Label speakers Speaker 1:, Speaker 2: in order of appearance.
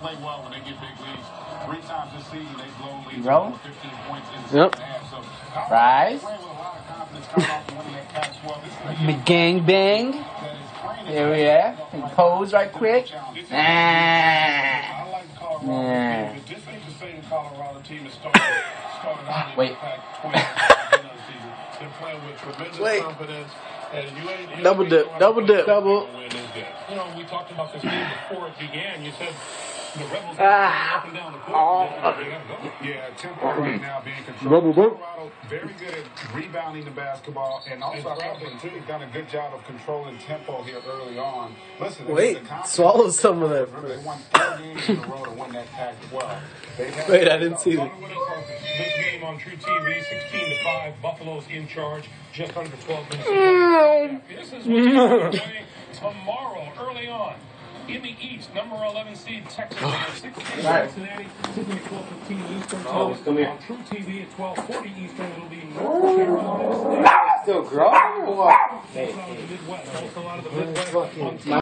Speaker 1: play well when they get big leads. Three times this season, they blow leads
Speaker 2: Roll.
Speaker 1: 15 points in the
Speaker 3: Yep.
Speaker 1: second half. So,
Speaker 2: Rise.
Speaker 1: a lot of confidence coming off the winning that Pac-12. This is a
Speaker 2: Me gang bang.
Speaker 1: that is
Speaker 2: Here we are. Can pose right quick. Ah.
Speaker 1: I like Colorado.
Speaker 2: Yeah.
Speaker 1: But this ain't the same Colorado team that started, started out in
Speaker 2: Wait.
Speaker 1: the Pac-12 at the beginning of the season. They're playing with tremendous
Speaker 3: Wait.
Speaker 1: confidence. And you ain't, you
Speaker 3: Double dip, double dip.
Speaker 1: Double. Win this game.
Speaker 4: You know, we talked about this game before it began. You said the Rebels
Speaker 2: Ah.
Speaker 4: up and down the court. They.
Speaker 1: Yeah, tempo right now being
Speaker 3: Rubber
Speaker 1: controlled.
Speaker 3: boot.
Speaker 1: Colorado very good at rebounding the basketball, and also I think too done a good job of controlling tempo here early on. Listen,
Speaker 3: Wait,
Speaker 1: get the confidence.
Speaker 3: swallow some of that.
Speaker 1: Remember, they won four games in a row to win that Pac-12.
Speaker 3: Wait, I didn't see that.
Speaker 4: Tony, what else? This game on truTV, 16 to 5. Buffaloes in charge, just under 12 minutes. This is what's going away tomorrow, early on. In the East, number 11 seed Texas, number 16 Cincinnati, tipping at 12:15 Eastern.
Speaker 2: Oh, come here.
Speaker 4: On True TV at 12:40 Eastern, it'll be North Carolina State.
Speaker 2: Still grow?
Speaker 4: Also out of the Midwest, also out of the Midwest.